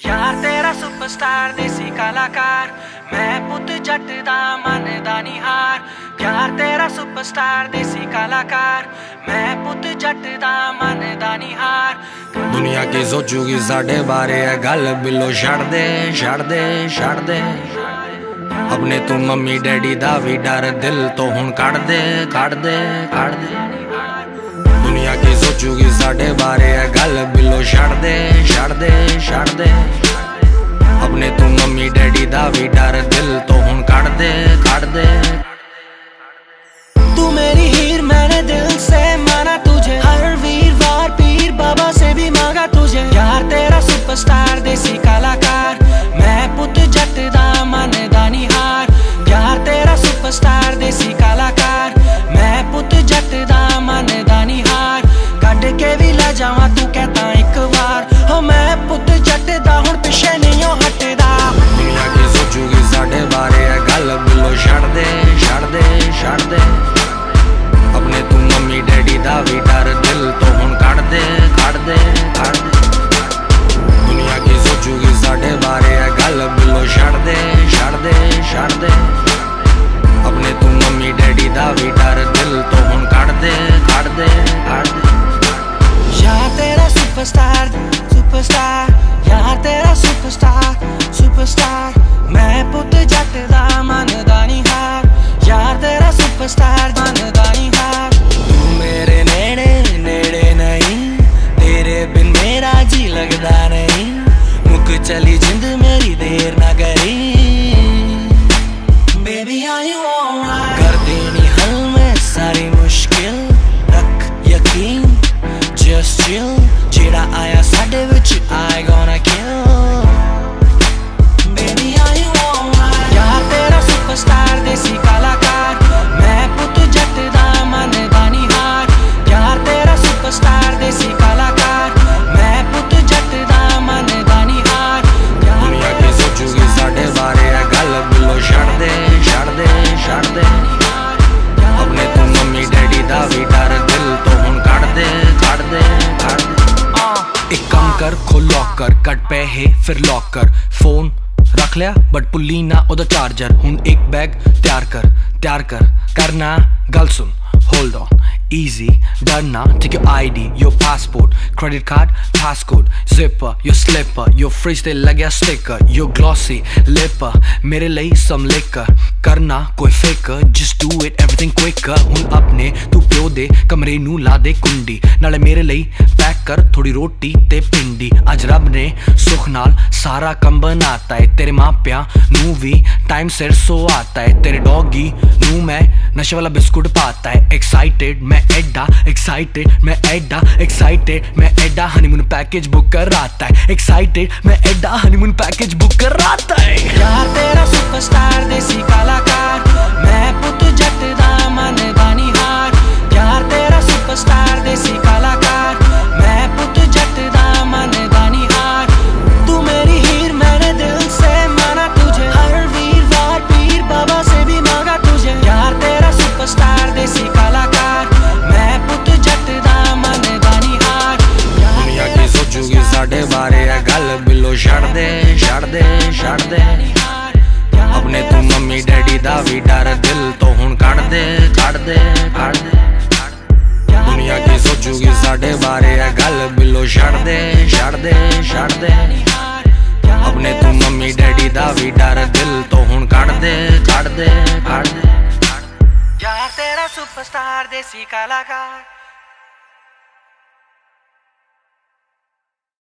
ਯਾਰ ਤੇਰਾ ਸੁਪਰਸਟਾਰ ਦੇਸੀ ਕਲਾਕਾਰ। ਮੈਂ ਪੁੱਤ ਜੱਟ ਦਾ ਮੰਨਦਾ ਨਹੀਂ ਹਾਰ ਯਾਰ ਤੇਰਾ ਸੁਪਰਸਟਾਰ ਦੇਸੀ ਕਲਾਕਾਰ। ਮੈਂ ਪੁੱਤ ਜੱਟ ਦਾ ਮੰਨਦਾ ਨਹੀਂ ਹਾਰ ਦੁਨੀਆ ਕੀ ਸੋਚੂਗੀ ਸਾਡੇ ਬਾਰੇ ਇਹ ਗੱਲ ਬਿੱਲੋ ਛੱਡ ਦੇ ਛੱਡ ਦੇ ਛੱਡ ਦੇ। ਆਪਣੇ ਤੂੰ ਮੰਮੀ, ਡੈਡੀ ਦਾ ਵੀ ਡਰ ਦਿਲ ਤੋਂ ਹੁਣ ਕੱਢ ਦੇ ਕੱਢ ਦੇ ਕੱਢ ਦੇ। ਦੁਨੀਆ ਕੀ ਸੋਚੂਗੀ ਸਾਡੇ ਬਾਰੇ ਹੈ ਗੱਲ। ਬਿੱਲੋ ਛੱਡ ਦੇ ਛੱਡ ਦੇ ਛੱਡ ਦੇ ਆਪਣੇ ਤੂੰ ਮੰਮੀ ਡੈਡੀ ਦਾ ਵੀ ਡਰ ਦਿਲ ਤੋਂ ਹੁਣ ਕੱਢ ਦੇ ਕੱਢ ਦੇ ਛੱਡ ਦੇ ਆਪਣੇ ਤੂੰ ਮੰਮੀ ਡੈਡੀ ਦਾ ਵੀ ਡਰ ਦਿਲ ਤੋਂ ਹੁਣ ਕੱਢ ਦੇ ਕੱਢ ਦੇ ਕੱਢ ਦੇ ਯਾਰ ਤੇਰਾ ਸੁਪਰਸਟਾਰ ਸੁਪਰਸਟਾਰ ਯਾਰ ਤੇਰਾ ਸੁਪਰਸਟਾਰ ਸੁਪਰਸਟਾਰ ਮੈਂ ਪੁੱਤ ਜੱਟ ਦਾ ਮੰਨਦਾ ਨਹੀਂ ਹਾਰ। ਯਾਰ ਤੇਰਾ ਸੁਪਰਸਟਾਰ ਮੰਨਦਾ ਨਹੀਂ ਹਾਰ। ਤੂੰ ਮੇਰੇ ਨੇੜੇ ਨੇੜੇ ਨਹੀਂ। ਤੇਰੇ ਬਿਨ ਮੇਰਾ ਜੀ ਲੱਗਦਾ ਨਹੀਂ। ਮੁੱਕ ਚਲੀ ਜਿੰਦ ਮੇਰੀ ਦੇਰ ਨਾ ਕਰੀ ਯਕੀਨ just chill ਜਿਹੜਾ ਆਇਆ ਸਾਡੇ ਵਿੱਚ ਫਿਰ ਲੌਕ ਕਰ ਫੋਨ ਰੱਖ ਲਿਆ ਬਟ ਪੁੱਲੀ ਨਾ ਉਹਦਾ ਚਾਰਜਰ ਹੁਣ ਇੱਕ ਬੈਗ ਤਿਆਰ ਕਰ ਤਿਆਰ ਕਰ ਕਰਨਾ ਗੱਲ ਸੁਣ hold on easy done now take your id your passport credit card passcode zipper your slipper your fridge ਤੇ ਲੱਗਿਆ sticker your glossy lipper ਮੇਰੇ ਲਈ some liquor ਕਰਨਾ ਕੋਈ ਫਿਕਰ just do it, everything quicker ਹੁਣ ਆਪਣੇ ਤੂੰ ਪਿਓ ਦੇ ਕਮਰੇ ਨੂੰ ਲਾ ਦੇ ਕੁੰਡੀ, ਨਾਲੇ ਮੇਰੇ ਲਈ ਪੈਕ ਕਰ ਥੋੜੀ ਰੋਟੀ ਤੇ ਪਿੰਡੀ ਅੱਜ ਰੱਬ ਨੇ ਸੁਖ ਨਾਲ ਸਾਰਾ ਕੰਮ ਬਣਾਤਾ ਹੈ ਤੇਰੇ ਮਾਪਿਆਂ ਨੂੰ ਵੀ ਟਾਈਮ ਸਿਰ ਸੋ ਆਤਾ ਹੈ ਤੇਰੇ ਡੌਗੀ ਨੂੰ ਮੈਂ ਨਸ਼ੇ ਵਾਲਾ ਬਿਸਕੁਟ ਪਾਤਾ ਹੈ ਐਕਸਾਈਟਿਡ ਮੈਂ ਐਡਾ ਐਕਸਾਈਟਿਡ ਮੈਂ ਐਡਾ ਐਕਸਾਈਟਿਡ ਮੈਂ ਐਡਾ ਹਨੀਮੂਨ ਪੈਕੇਜ ਬੁੱਕ ਕਰਾਤਾ ਹੈ ਐਕਸਾਈਟਿਡ ਮੈਂ ਐਡਾ ਹਨੀਮੂਨ ਪੈਕੇਜ ਬੁੱਕ ਕਰਾਤਾ ਹੈ ਯਾਰ ਤੇਰਾ ਸੁਪਰਸਟਾਰ ਵੀ ਡਰ ਦਿਲ ਤੋਂ ਹੁਣ ਕੱਢ ਦੇ ਕੱਢ ਦੇ ਕੱਢ ਦੇ ਦੁਨੀਆ ਕੀ ਸੋਚੂਗੀ ਸਾਡੇ ਬਾਰੇ ਇਹ ਗੱਲ ਬਿੱਲੋ ਛੱਡ ਦੇ ਛੱਡ ਦੇ ਛੱਡ ਦੇ ਆਪਣੇ ਤੂੰ ਮੰਮੀ ਡੈਡੀ ਦਾ ਵੀ ਡਰ ਦਿਲ ਤੋਂ ਹੁਣ ਕੱਢ ਦੇ ਕੱਢ ਦੇ ਕੱਢ ਦੇ ਯਾਰ ਤੇਰਾ ਸੁਪਰਸਟਾਰ ਦੇਸੀ ਕਲਾਕਾਰ।